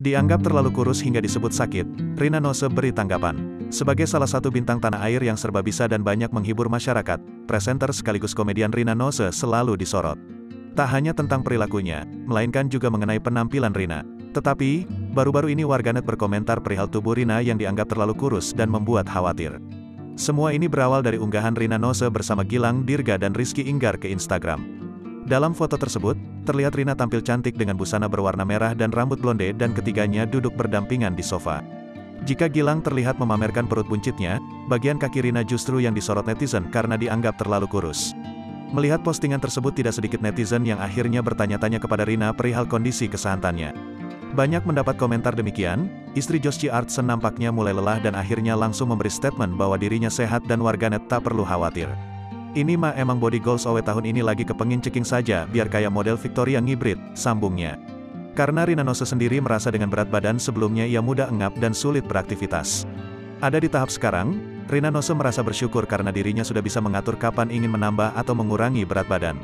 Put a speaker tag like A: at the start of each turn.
A: Dianggap terlalu kurus hingga disebut sakit, Rina Nose beri tanggapan. Sebagai salah satu bintang tanah air yang serba bisa dan banyak menghibur masyarakat, presenter sekaligus komedian Rina Nose selalu disorot. Tak hanya tentang perilakunya, melainkan juga mengenai penampilan Rina. Tetapi, baru-baru ini warganet berkomentar perihal tubuh Rina yang dianggap terlalu kurus dan membuat khawatir. Semua ini berawal dari unggahan Rina Nose bersama Gilang, Dirga dan Rizky Inggar ke Instagram. Dalam foto tersebut, terlihat Rina tampil cantik dengan busana berwarna merah dan rambut blonde dan ketiganya duduk berdampingan di sofa. Jika Gilang terlihat memamerkan perut buncitnya, bagian kaki Rina justru yang disorot netizen karena dianggap terlalu kurus. Melihat postingan tersebut tidak sedikit netizen yang akhirnya bertanya-tanya kepada Rina perihal kondisi kesehatannya. Banyak mendapat komentar demikian, istri Joshi Artsen nampaknya mulai lelah dan akhirnya langsung memberi statement bahwa dirinya sehat dan warganet tak perlu khawatir. Ini mah emang body goals OW tahun ini lagi kepengin ceking saja biar kayak model Victoria ngibrit, sambungnya. Karena Rina Nose sendiri merasa dengan berat badan sebelumnya ia mudah engap dan sulit beraktivitas. Ada di tahap sekarang, Rina Nose merasa bersyukur karena dirinya sudah bisa mengatur kapan ingin menambah atau mengurangi berat badan.